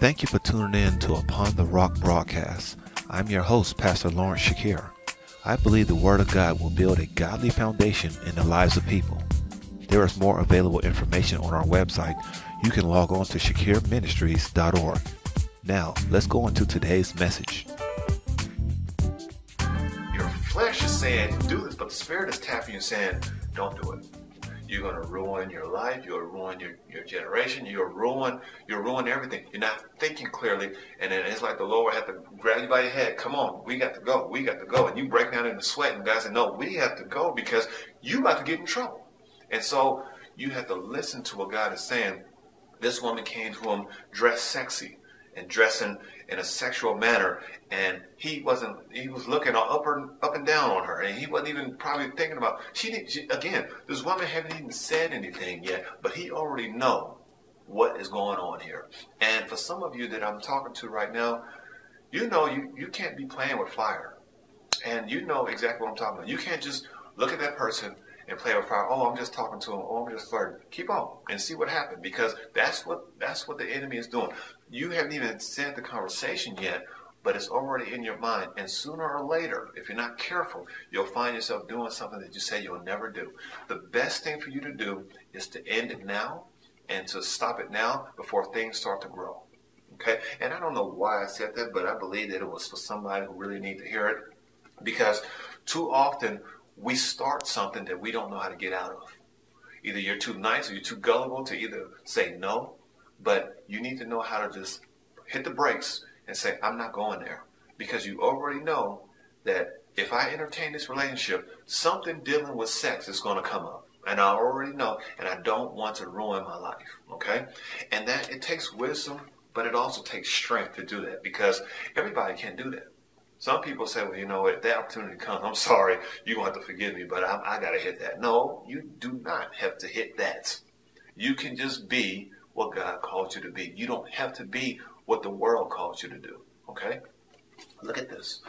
Thank you for tuning in to Upon the Rock broadcast. I'm your host, Pastor Lawrence Shakir. I believe the Word of God will build a godly foundation in the lives of people. There is more available information on our website. You can log on to shakirministries.org. Now, let's go into today's message. Your flesh is saying, do this, but the spirit is tapping you saying, don't do it. You're going to ruin your life. You'll ruin your, your generation. You'll ruin, you'll ruin everything. You're not thinking clearly. And then it's like the Lord had to grab you by your head. Come on, we got to go. We got to go. And you break down in the sweat. And God said, no, we have to go because you about to get in trouble. And so you have to listen to what God is saying. This woman came to him dressed sexy and dressing in a sexual manner and he wasn't he was looking up and up and down on her and he wasn't even probably thinking about she, didn't, she again this woman haven't even said anything yet but he already know what is going on here. And for some of you that i'm talking to right now you know you, you can't be playing with fire. And you know exactly what i'm talking about. You can't just look at that person and play with fire. Oh, I'm just talking to him. Oh, I'm just flirting. Keep on and see what happens because that's what that's what the enemy is doing. You haven't even said the conversation yet, but it's already in your mind. And sooner or later, if you're not careful, you'll find yourself doing something that you say you'll never do. The best thing for you to do is to end it now and to stop it now before things start to grow. Okay? And I don't know why I said that, but I believe that it was for somebody who really need to hear it. Because too often we start something that we don't know how to get out of. Either you're too nice or you're too gullible to either say no, but you need to know how to just hit the brakes and say, I'm not going there. Because you already know that if I entertain this relationship, something dealing with sex is going to come up. And I already know, and I don't want to ruin my life. Okay? And that it takes wisdom, but it also takes strength to do that because everybody can't do that. Some people say, well, you know, if that opportunity comes, I'm sorry, you're going to have to forgive me, but I, I got to hit that. No, you do not have to hit that. You can just be what God called you to be. You don't have to be what the world calls you to do. Okay? Look at this.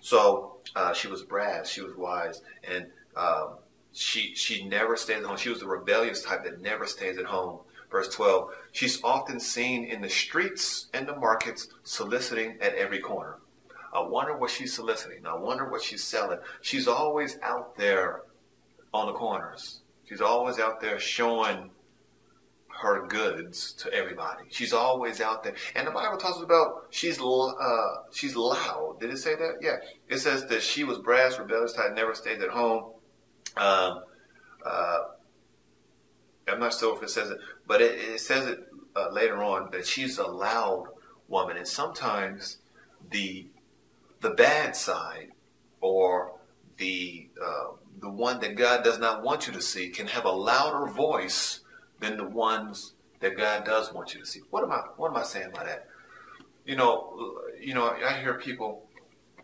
So uh, she was brass, she was wise, and um, she she never stayed at home. She was the rebellious type that never stays at home. Verse 12, she's often seen in the streets and the markets soliciting at every corner. I wonder what she's soliciting. I wonder what she's selling. She's always out there on the corners. She's always out there showing her goods to everybody. She's always out there. And the Bible talks about she's uh, she's loud. Did it say that? Yeah. It says that she was brass, rebellious type, never stayed at home. Um, uh, I'm not sure if it says it, but it, it says it uh, later on that she's a loud woman. And sometimes the the bad side or the uh, the one that God does not want you to see can have a louder voice than the ones that God does want you to see. What am I what am I saying by that? You know, you know, I hear people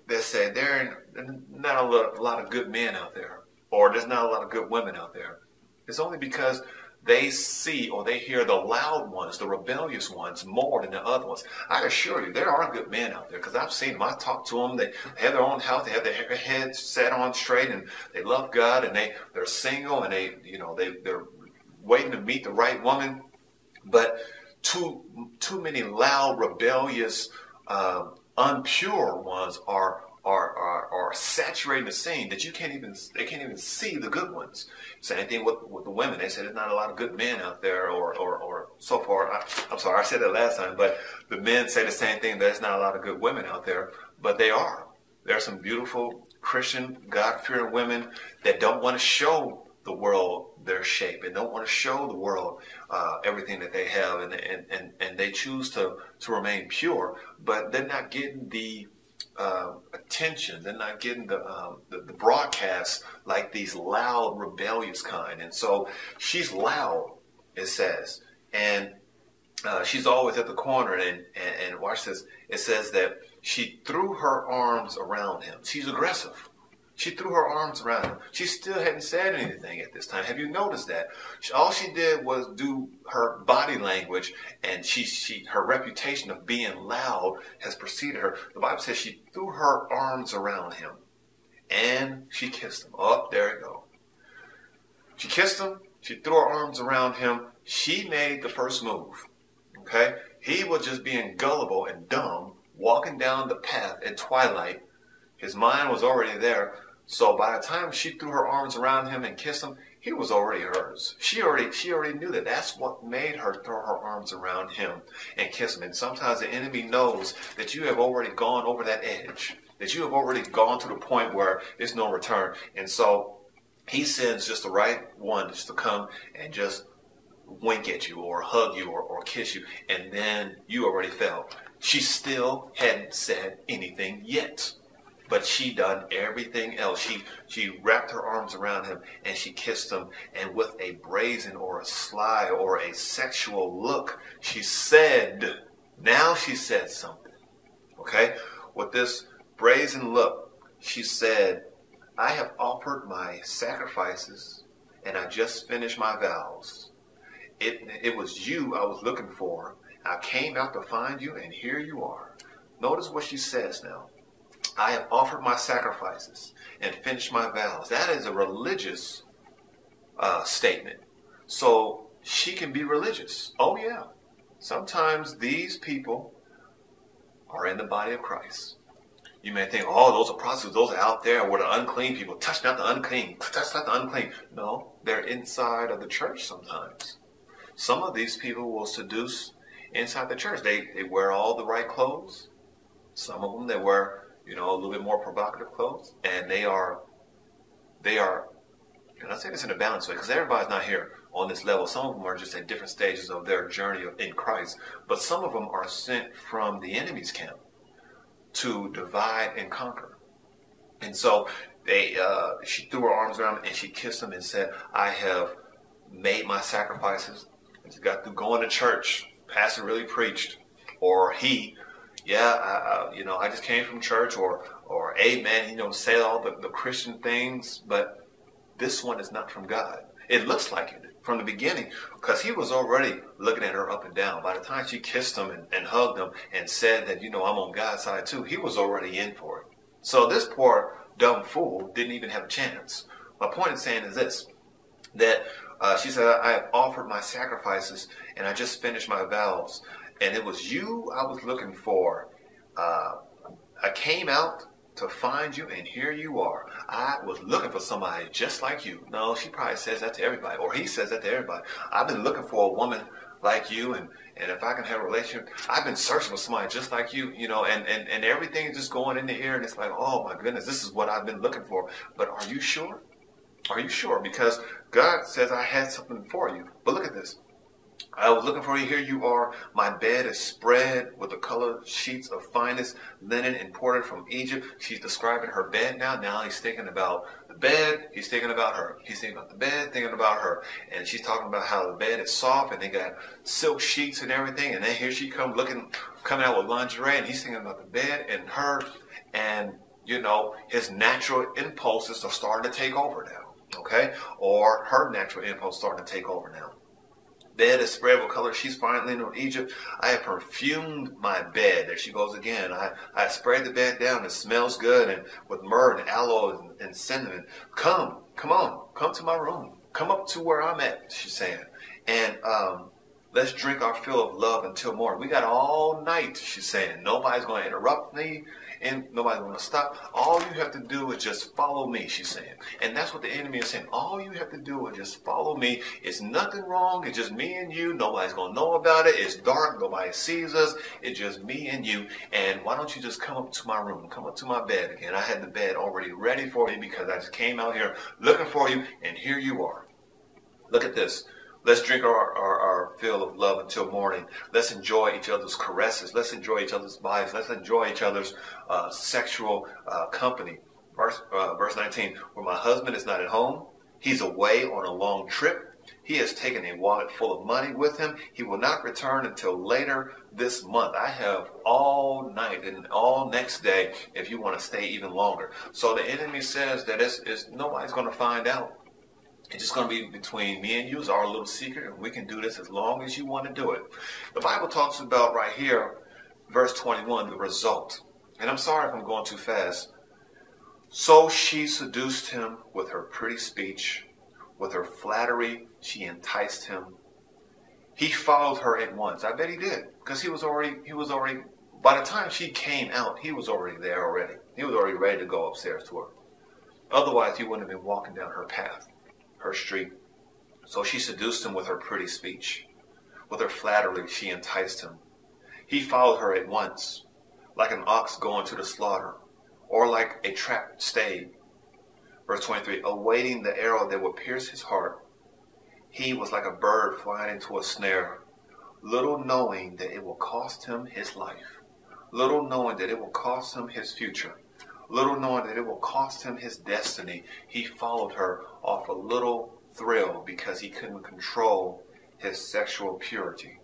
that say there are not a lot, a lot of good men out there, or there's not a lot of good women out there. It's only because they see or they hear the loud ones, the rebellious ones, more than the other ones. I assure you, there are good men out there because I've seen them. I talk to them. They have their own house. They have their heads set on straight, and they love God, and they they're single, and they you know they they're waiting to meet the right woman. But too too many loud, rebellious, uh, unpure ones are are, are, are saturating the scene that you can't even they can't even see the good ones. Same thing with, with the women. They said there's not a lot of good men out there, or or, or so far. I, am sorry, I said that last time, but the men say the same thing. There's not a lot of good women out there, but they are. There are some beautiful Christian, God-fearing women that don't want to show the world their shape and don't want to show the world uh, everything that they have, and, and and and they choose to to remain pure, but they're not getting the uh, attention. They're not getting the, um, the, the broadcast like these loud, rebellious kind. And so she's loud, it says, and uh, she's always at the corner. And, and, and watch this. It says that she threw her arms around him. She's aggressive. She threw her arms around him. She still hadn't said anything at this time. Have you noticed that? All she did was do her body language, and she, she her reputation of being loud has preceded her. The Bible says she threw her arms around him, and she kissed him. Oh, there you go. She kissed him. She threw her arms around him. She made the first move. Okay? He was just being gullible and dumb, walking down the path at twilight. His mind was already there. So by the time she threw her arms around him and kissed him, he was already hers. She already she already knew that. That's what made her throw her arms around him and kiss him. And sometimes the enemy knows that you have already gone over that edge, that you have already gone to the point where there's no return. And so he sends just the right one just to come and just wink at you or hug you or, or kiss you, and then you already fell. She still hadn't said anything yet. But she done everything else. She she wrapped her arms around him and she kissed him. And with a brazen or a sly or a sexual look, she said, now she said something. Okay? With this brazen look, she said, I have offered my sacrifices and I just finished my vows. It, it was you I was looking for. I came out to find you, and here you are. Notice what she says now. I have offered my sacrifices and finished my vows. That is a religious uh, statement. So she can be religious. Oh, yeah. Sometimes these people are in the body of Christ. You may think, oh, those are prostitutes. Those are out there where the unclean people. Touch not the unclean. Touch not the unclean. No, they're inside of the church sometimes. Some of these people will seduce inside the church. They, they wear all the right clothes. Some of them, they wear you know, a little bit more provocative clothes, and they are, they are, and I say this in a balanced way because everybody's not here on this level. Some of them are just at different stages of their journey in Christ, but some of them are sent from the enemy's camp to divide and conquer. And so they, uh, she threw her arms around him and she kissed him and said, "I have made my sacrifices." And she got through going to church. Pastor really preached, or he yeah, I, I, you know, I just came from church, or or amen, you know, say all the, the Christian things, but this one is not from God. It looks like it from the beginning because he was already looking at her up and down. By the time she kissed him and, and hugged him and said that, you know, I'm on God's side too, he was already in for it. So this poor dumb fool didn't even have a chance. My point in saying is this that uh, she said, I have offered my sacrifices and I just finished my vows and it was you I was looking for. Uh, I came out to find you, and here you are. I was looking for somebody just like you. No, she probably says that to everybody, or he says that to everybody. I've been looking for a woman like you, and, and if I can have a relationship, I've been searching for somebody just like you, you know, and, and, and everything is just going in the air, and it's like, oh my goodness, this is what I've been looking for. But are you sure? Are you sure? Because God says I had something for you. But look at this. I was looking for you. Here you are. My bed is spread with the color sheets of finest linen imported from Egypt. She's describing her bed now. Now he's thinking about the bed. He's thinking about her. He's thinking about the bed, thinking about her. And she's talking about how the bed is soft and they got silk sheets and everything. And then here she comes looking, coming out with lingerie. And he's thinking about the bed and her. And, you know, his natural impulses are starting to take over now. Okay? Or her natural impulse starting to take over now bed is spread with color. She's finally in Egypt. I have perfumed my bed. There she goes again. I, I sprayed the bed down. It smells good and with myrrh and aloe and, and cinnamon. Come, come on, come to my room. Come up to where I'm at, she's saying. And um, let's drink our fill of love until morning. We got all night, she's saying. Nobody's going to interrupt me and nobody's going to stop. All you have to do is just follow me, she's saying. And that's what the enemy is saying. All you have to do is just follow me. It's nothing wrong. It's just me and you. Nobody's going to know about it. It's dark. Nobody sees us. It's just me and you. And why don't you just come up to my room? Come up to my bed again. I had the bed already ready for you because I just came out here looking for you, and here you are. Look at this. Let's drink our, our, our, fill of love until morning. Let's enjoy each other's caresses. Let's enjoy each other's bodies. Let's enjoy each other's uh, sexual uh, company. Verse, uh, verse 19, where my husband is not at home, he's away on a long trip. He has taken a wallet full of money with him. He will not return until later this month. I have all night and all next day if you want to stay even longer. So the enemy says that it's, it's nobody's going to find out it's just going to be between me and you. It's our little secret, and we can do this as long as you want to do it. The Bible talks about right here, verse 21, the result. And I'm sorry if I'm going too fast. So she seduced him with her pretty speech, with her flattery, she enticed him. He followed her at once. I bet he did because he was already he was already by the time she came out, he was already there already. He was already ready to go upstairs to her. Otherwise, he wouldn't have been walking down her path, her street. So she seduced him with her pretty speech. With her flattery, she enticed him. He followed her at once, like an ox going to the slaughter, or like a trapped stag. Verse 23 Awaiting the arrow that would pierce his heart, he was like a bird flying into a snare, little knowing that it will cost him his life, little knowing that it will cost him his future, little knowing that it will cost him his destiny. He followed her off a little thrill because he couldn't control his sexual purity.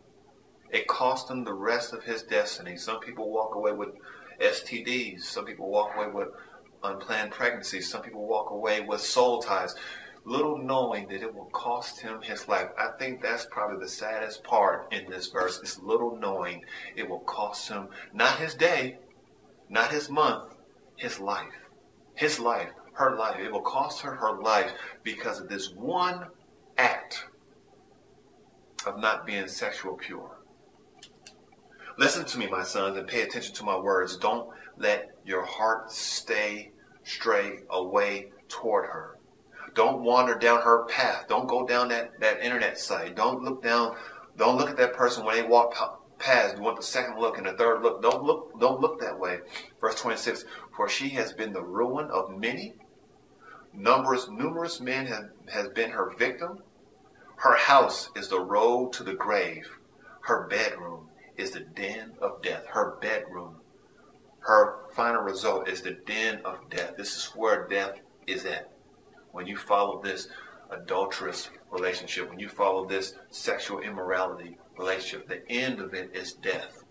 It cost him the rest of his destiny. Some people walk away with STDs. Some people walk away with unplanned pregnancies. Some people walk away with soul ties. Little knowing that it will cost him his life. I think that's probably the saddest part in this verse is little knowing it will cost him not his day, not his month, his life. His life, her life. It will cost her her life because of this one act of not being sexual pure. Listen to me, my sons, and pay attention to my words. Don't let your heart stay stray away toward her. Don't wander down her path. Don't go down that, that internet site. Don't look down. Don't look at that person when they walk past. You want the second look and the third look. Don't look. Don't look that way. Verse 26. For she has been the ruin of many. Numerous, numerous men have has been her victim. Her house is the road to the grave. Her bedroom is the den of death. Her bedroom, her final result is the den of death. This is where death is at. When you follow this adulterous relationship, when you follow this sexual immorality relationship, the end of it is death.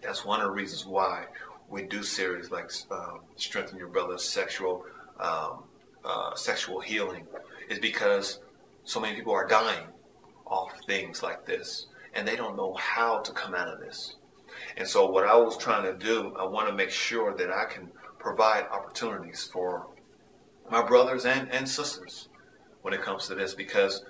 That's one of the reasons why we do series like um, strengthen your brother's sexual um, uh, sexual healing, is because so many people are dying off things like this and they don't know how to come out of this. And so, what I was trying to do, I want to make sure that I can provide opportunities for my brothers and, and sisters when it comes to this because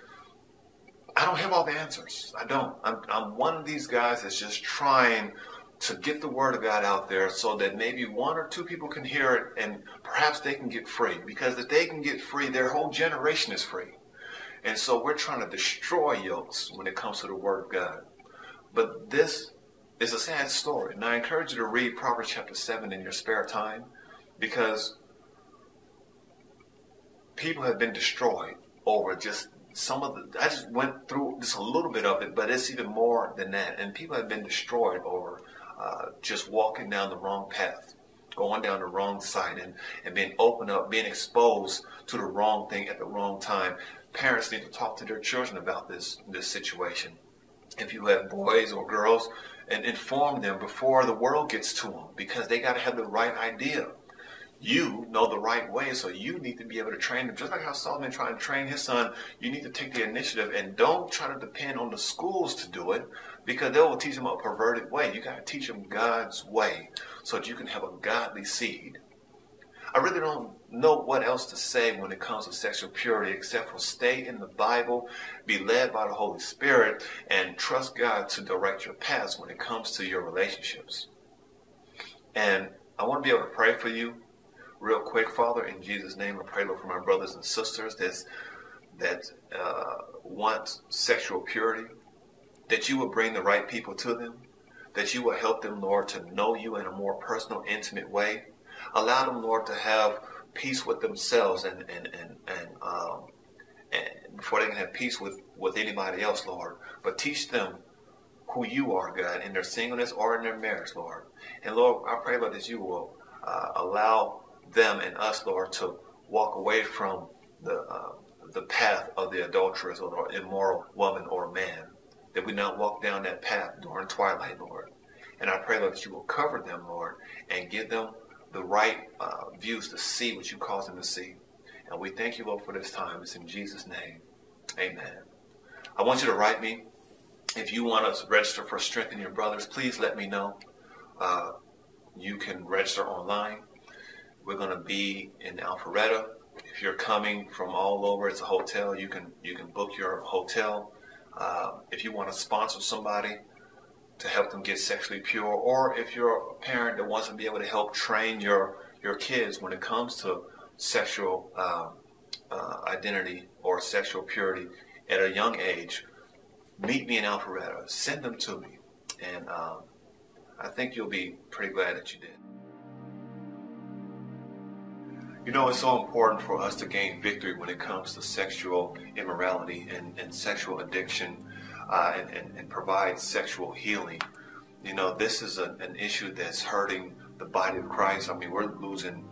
I don't have all the answers. I don't. I'm, I'm one of these guys that's just trying to get the word of God out there so that maybe one or two people can hear it and perhaps they can get free. Because if they can get free, their whole generation is free. And so we're trying to destroy yokes when it comes to the Word of God. But this is a sad story. And I encourage you to read Proverbs chapter 7 in your spare time because people have been destroyed over just some of the. I just went through just a little bit of it, but it's even more than that. And people have been destroyed over uh, just walking down the wrong path going down the wrong side and, and being open up, being exposed to the wrong thing at the wrong time parents need to talk to their children about this this situation. If you have boys or girls, and inform them before the world gets to them because they got to have the right idea. You know the right way, so you need to be able to train them. Just like how Solomon tried to train his son, you need to take the initiative and don't try to depend on the schools to do it because they will teach them a perverted way. You got to teach them God's way so that you can have a godly seed. I really don't know what else to say when it comes to sexual purity except for stay in the Bible, be led by the Holy Spirit, and trust God to direct your paths when it comes to your relationships. And I want to be able to pray for you real quick, Father, in Jesus' name. I pray, Lord, for my brothers and sisters that's, that uh, want sexual purity, that you will bring the right people to them, that you will help them, Lord, to know you in a more personal, intimate way Allow them, Lord, to have peace with themselves and and and and, um, and before they can have peace with with anybody else, Lord. But teach them who you are, God, in their singleness or in their marriage, Lord. And Lord, I pray, Lord, that you will uh, allow them and us, Lord, to walk away from the uh, the path of the adulterous or the immoral woman or man. That we not walk down that path during twilight, Lord. And I pray, Lord, that you will cover them, Lord, and give them the right uh, views to see what you cause them to see. And we thank you, Lord, for this time. It's in Jesus' name. Amen. I want you to write me. If you want to register for Strengthen Your Brothers, please let me know. Uh, you can register online. We're going to be in Alpharetta. If you're coming from all over, it's a hotel. You can you can book your hotel Uh, if you want to sponsor somebody to help them get sexually pure, or if you're a parent that wants to be able to help train your your kids when it comes to sexual uh, uh, identity or sexual purity at a young age, meet me in Alpharetta. Send them to me, and um, I think you'll be pretty glad that you did. You know, it's so important for us to gain victory when it comes to sexual immorality and, and sexual addiction uh, and, and, and, provide sexual healing. You know, this is a, an issue that's hurting the body of Christ. I mean, we're losing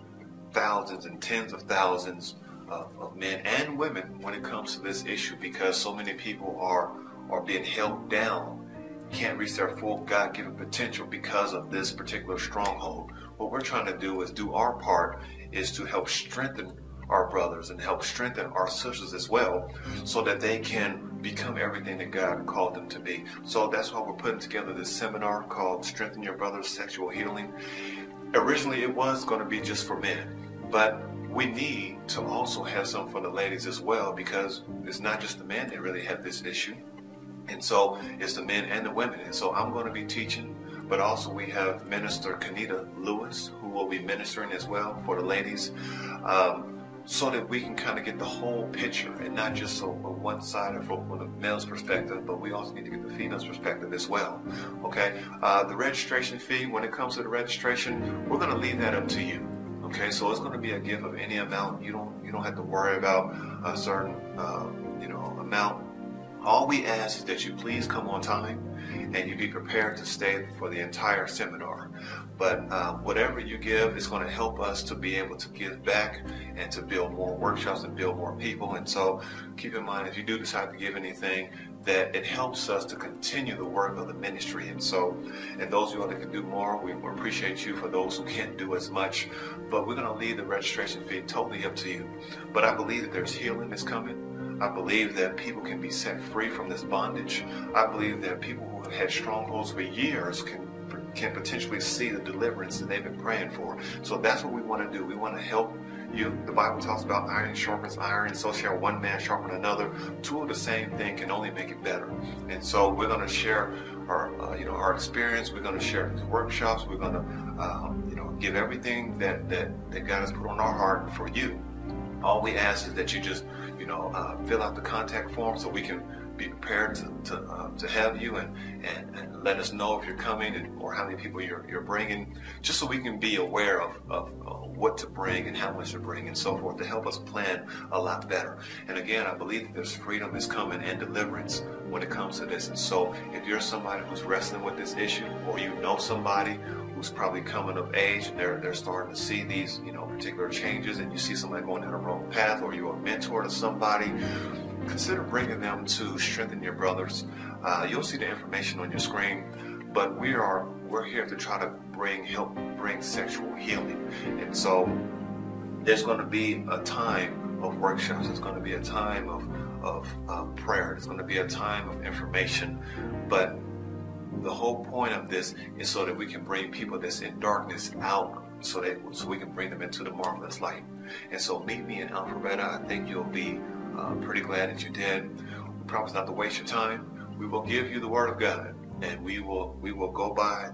thousands and tens of thousands of, of men and women when it comes to this issue because so many people are, are being held down, can't reach their full God given potential because of this particular stronghold. What we're trying to do is do our part is to help strengthen our brothers and help strengthen our sisters as well so that they can become everything that God called them to be. So that's why we're putting together this seminar called Strengthen Your Brother's Sexual Healing. Originally, it was going to be just for men, but we need to also have some for the ladies as well because it's not just the men that really have this issue. And so it's the men and the women. And so I'm going to be teaching but also we have Minister Kanita Lewis, who will be ministering as well for the ladies, um, so that we can kind of get the whole picture and not just a one sided from the male's perspective, but we also need to get the female's perspective as well. Okay, uh, the registration fee, when it comes to the registration, we're going to leave that up to you. Okay, so it's going to be a gift of any amount. You don't you don't have to worry about a certain uh, you know amount. All we ask is that you please come on time and you be prepared to stay for the entire seminar. But uh, whatever you give is going to help us to be able to give back and to build more workshops and build more people. And so keep in mind, if you do decide to give anything, that it helps us to continue the work of the ministry. And so, and those of you that can do more, we appreciate you. For those who can't do as much, but we're going to leave the registration fee totally up to you. But I believe that there's healing that's coming. I believe that people can be set free from this bondage. I believe that people who have had strongholds for years can can potentially see the deliverance that they've been praying for. So that's what we want to do. We want to help you. The Bible talks about iron sharpens iron, so shall one man sharpen another. Two of the same thing can only make it better. And so we're going to share our, uh, you know, our experience. We're going to share workshops. We're going to, um, you know, give everything that, that that God has put on our heart for you. All we ask is that you just you know, uh, fill out the contact form so we can be prepared to, to, uh, to have you and, and, and, let us know if you're coming and, or how many people you're, you're bringing, just so we can be aware of, of uh, what to bring and how much to bring and so forth to help us plan a lot better. And again, I believe that there's freedom is coming and deliverance when it comes to this. And so if you're somebody who's wrestling with this issue or you know somebody who's probably coming of age and they're, they're starting to see these, you know, particular changes and you see somebody going down the wrong path or you're a mentor to somebody, consider bringing them to strengthen your brothers. Uh, you'll see the information on your screen, but we are, we're here to try to bring, help bring sexual healing. And so there's going to be a time of workshops. There's going to be a time of, of uh, prayer. There's going to be a time of information, but the whole point of this is so that we can bring people that's in darkness out so that so we can bring them into the marvelous light. And so meet me in Alpharetta. I think you'll be uh, pretty glad that you did. We promise not to waste your time. We will give you the word of God and we will we will go by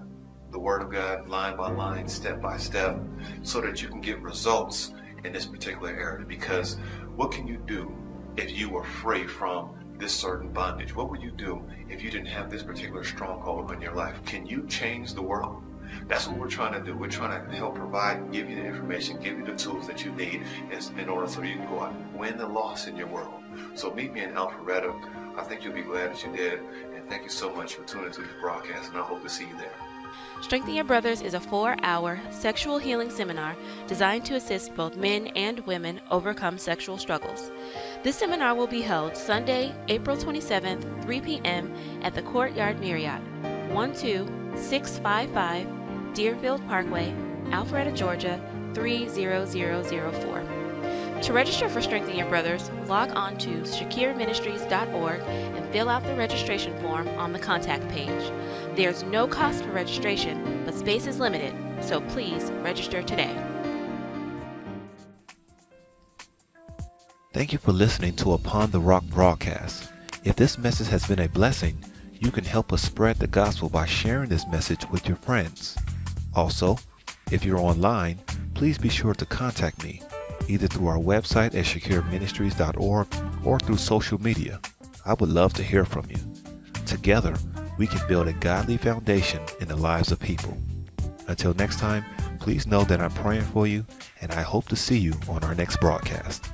the word of God line by line, step by step, so that you can get results in this particular area. Because what can you do if you were free from this certain bondage? What would you do if you didn't have this particular stronghold in your life? Can you change the world? That's what we're trying to do. We're trying to help provide, give you the information, give you the tools that you need in order so you can go out and win the loss in your world. So meet me in Alpharetta. I think you'll be glad that you did. And thank you so much for tuning into this broadcast, and I hope to see you there. Strengthen Your Brothers is a four hour sexual healing seminar designed to assist both men and women overcome sexual struggles. This seminar will be held Sunday, April 27th, 3 p.m. at the Courtyard Marriott, 12655 Deerfield Parkway, Alpharetta, Georgia 30004. To register for Strengthen Your Brothers, log on to shakirministries.org and fill out the registration form on the contact page. There's no cost for registration, but space is limited, so please register today. Thank you for listening to Upon the Rock broadcast. If this message has been a blessing, you can help us spread the gospel by sharing this message with your friends. Also, if you're online, please be sure to contact me either through our website at shakirministries.org or through social media. I would love to hear from you. Together, we can build a godly foundation in the lives of people. Until next time, please know that I'm praying for you and I hope to see you on our next broadcast.